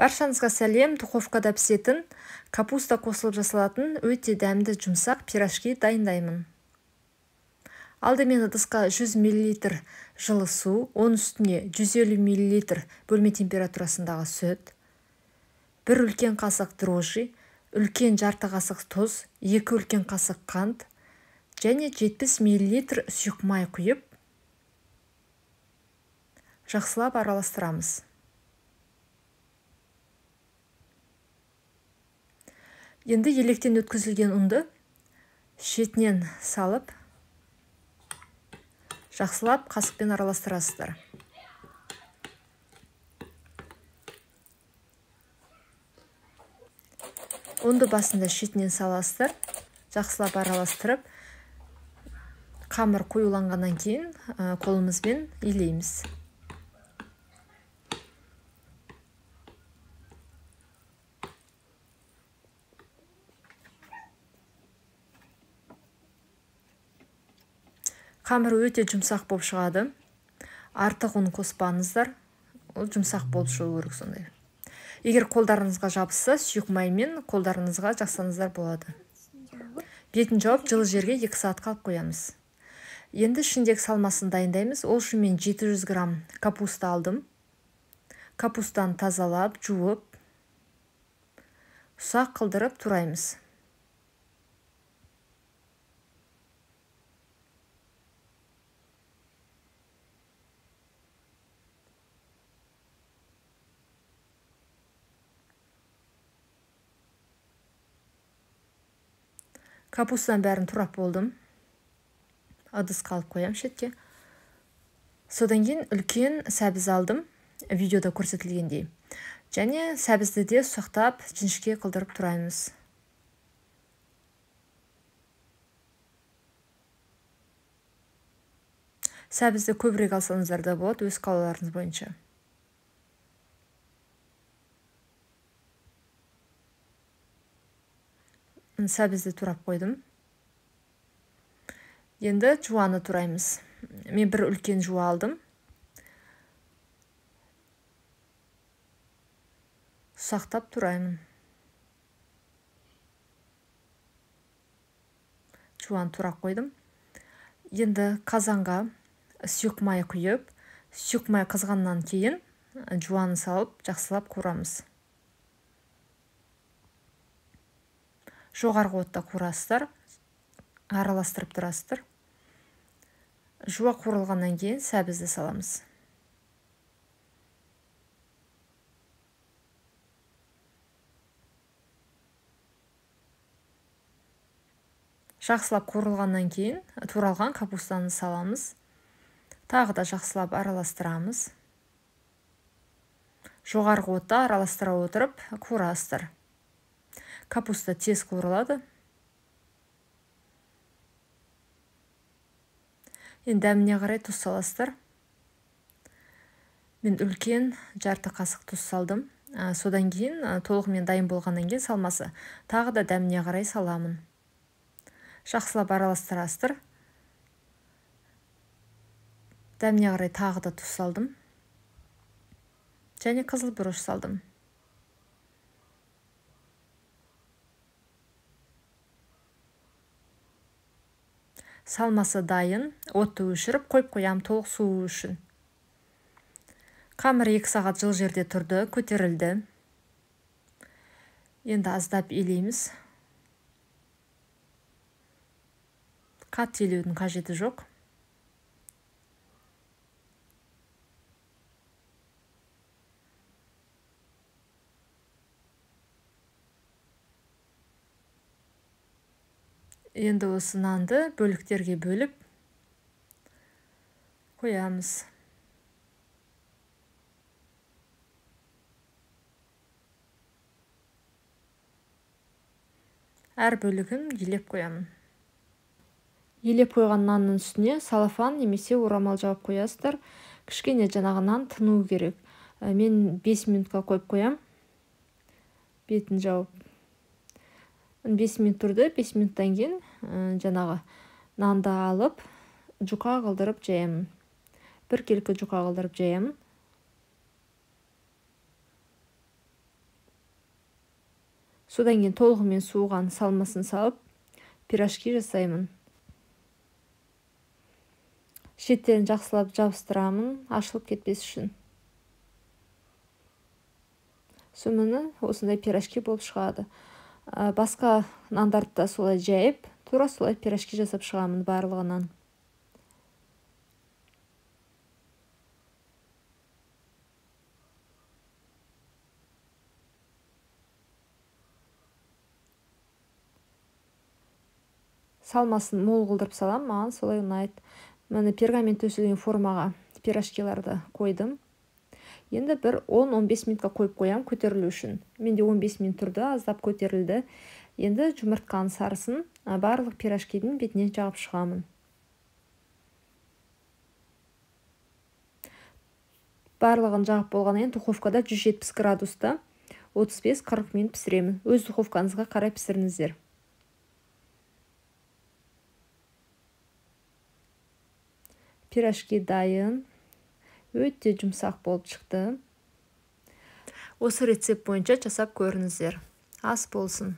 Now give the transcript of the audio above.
баршаңызға сәлем. Духовкада пісетін капуста қосылып жасалатын өте дәмді жұмсақ пирожки дайындаймын. Алдымен ыдысқа 100 мл жылы су оның үстіне 150 мл бөлме температурасындағы сүт бір үлкен қасық дрожжи үлкен жарты қасық тұз екі үлкен қасық қант және 70 мл сұйық май құйып жақсылап араластырамыз. Енді електен өткізілген ұнды шетінен салып жақсылап қасықпен араластырасыздар. Ұнды басында шетінен саласыздар жақсылап араластырып қамыр қоюланғаннан кейін қолымызбен илейміз. Қамыр өте жұмсақ болып шығады. Артық ұн қоспаңыздар. Ол жұмсақ болып шығу керек сондай. Егер қолдарыңызға жабысса сұйық маймен қолдарыңызға жақсаңыздар болады. Бетін жауып жылы жерге екі сағат қалып қоямыз. Енді ішіндегі салмасын дайындаймыз. Ол үшін мен 700 грамм капуста алдым. Капустаны тазалап жуып ұсақ қылдырып тураймыз капустаның бәрін турап болдым ыдысқа алып қоямын шетке содан кейін үлкен сәбіз алдым видеода көрсетілгендей және сәбізді де ұсақтап жіңішке қылдырып тураймыз сәбізді көбірек алсаңыздар да болады өз қалауларыңыз бойынша сәбізді турап қойдым. Енді жуаны тураймыз. Мен бір үлкен жуа алдым. Ұсақтап тураймын. Жуаны турап қойдым. Енді қазанға сұйық май құйып сұйық май қызғаннан кейін жуаны салып жақсылап қуырамыз. Жоғарғы отта қуырасыздар араластырып тұрасыздар. Жуа қуырылғаннан кейін сәбізді саламыз. Жақсылап қуырылғаннан кейін туралған капустаны саламыз. Тағы да жақсылап араластырамыз. Жоғарғы отта араластыра отырып қуырасыздар капуста тез қуырылады енді дәміне қарай тұз саласыздар. Мен үлкен жарты қасық тұз салдым. Содан кейін толығымен дайын болғаннан кейін салмасы. Тағы да дәміне қарай саламын. Жақсылап араластырасыздар. Дәміне қарай тағы да тұз салдым. Және қызыл бұрыш салдым. Салмасы дайын отты өшіріп қойып қоямын толық суы үшін. Қамыр екі сағат жылы жерде тұрды көтерілді. Енді аздап илейміз. Қатты илеудің қажеті жоқ. Енді осы нанды бөліктерге бөліп қоямыз. Әр бөлігін елеп қоямын елеп қойған нанның үстіне салафан немесе орамал жауып қоясыздар. Кішкене жаңағы нан тынуы керек. Мен 5 минутқа қойып қоям. Бетін жауып. Бес минут тұрды. Бес минуттан кейін жаңағы нанды алып жұқа қылдырып жаямын бір келкі жұқа қылдырып жаямын содан кейін толығымен суыған салмасын салып пирожки жасаймын. Шеттерін жақсылап жабыстырамын ашылып кетпес үшін. Соны осындай пирожки болып шығады. Басқа нандарды да солай жайып тура солай пирожки жасап шығамын барлығынан. Салмасын мол қылдырып саламын маған солай ұнайды. Міне пергамент төселген формаға пирожкиларды қойдым. Енді бір 10-15 минутқа қойып қоямын көтерілу үшін. Менде 15 минут тұрды аздап көтерілді. Енді жұмыртқаның сарысын барлық пирожкидің бетіне жағып шығамын. Барлығын жағып болғаннан кейін духовкада 170 градуста 35-40 минут пісіремін. Өз духовкаңызға қарай пісіріңіздер. Пирожки дайын. өтө жумсак болуп чыкты. Осы рецепт боюнча жасап көрүңүздөр ас болсун.